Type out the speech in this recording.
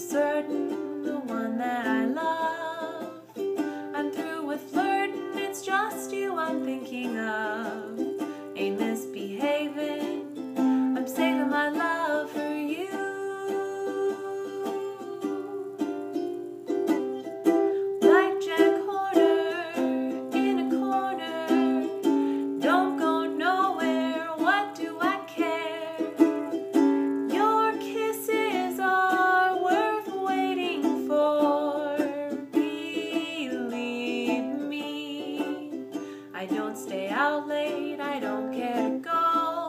certain the one that I love. stay out late, I don't care to go.